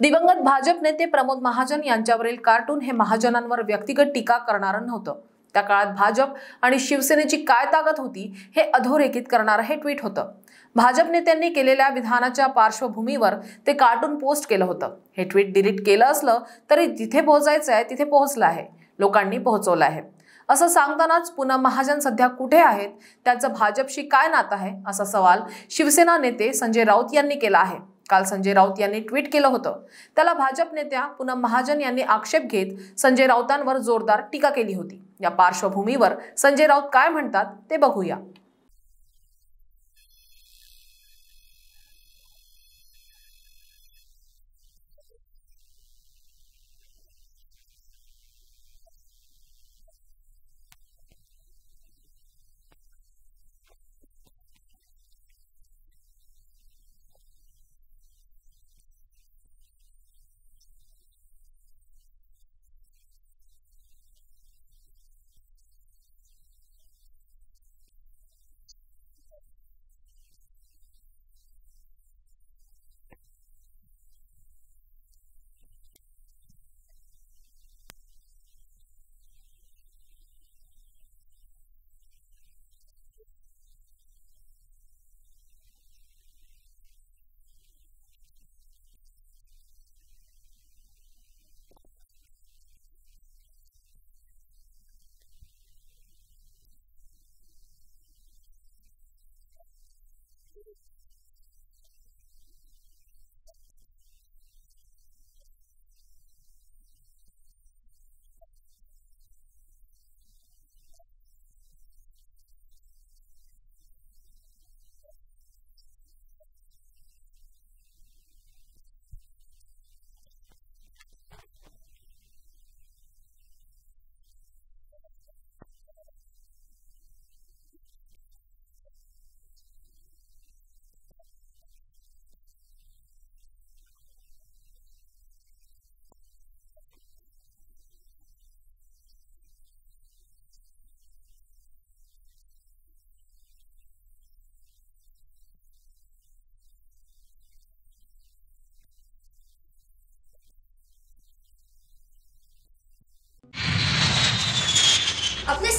दिवंगत भाजप नेते प्रमोद महाजन यांच्यावरील कार्टून हे महाजनांवर व्यक्तिगत टीका करणारं नव्हतं. त्या काळात भाजप आणि शिवसेनेची काय ताकद होती हे अधोरेखित करणारं हे ट्विट होतं. भाजप नेत्यांनी केलेल्या विधानाच्या पार्श्वभूमीवर ते कार्टून पोस्ट केलं होतं. हे ट्विट डिलीट केलं असलं तरी जिथे पोहोचायचं आहे तिथे पोहोचलं आहे. लोकांनी पोहोचवलं आहे. असं सांगतानाच पूनम महाजन सध्या कुठे आहेत? त्यांचं भाजपशी काय नातं आहे? असा सवाल शिवसेना नेते संजय राऊत यांनी केला आहे. काल संजय राऊत यांनी ट्विट केलं होतं. त्याला भाजप नेत्या पूनम महाजन यांनी आक्षेप घेत संजय राऊतांवर जोरदार टीका केली होती. या पार्श्वभूमीवर संजय राऊत काय म्हणतात ते बघूया.